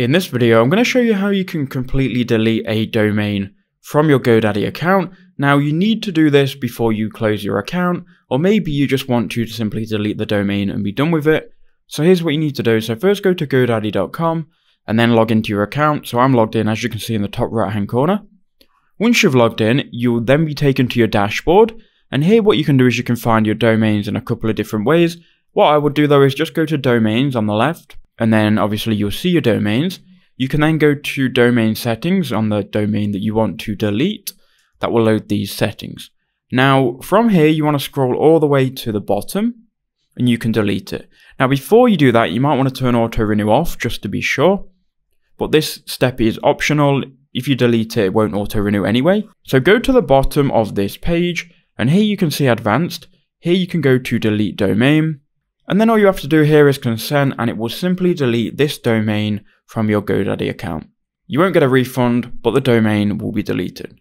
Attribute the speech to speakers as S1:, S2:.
S1: In this video, I'm going to show you how you can completely delete a domain from your GoDaddy account. Now, you need to do this before you close your account, or maybe you just want to simply delete the domain and be done with it. So here's what you need to do. So first go to godaddy.com and then log into your account. So I'm logged in, as you can see in the top right hand corner. Once you've logged in, you'll then be taken to your dashboard. And here what you can do is you can find your domains in a couple of different ways. What I would do though is just go to domains on the left and then obviously you'll see your domains. You can then go to domain settings on the domain that you want to delete. That will load these settings. Now, from here, you want to scroll all the way to the bottom and you can delete it. Now, before you do that, you might want to turn auto renew off just to be sure. But this step is optional. If you delete it, it won't auto renew anyway. So go to the bottom of this page and here you can see advanced. Here you can go to delete domain and then all you have to do here is consent and it will simply delete this domain from your GoDaddy account. You won't get a refund, but the domain will be deleted.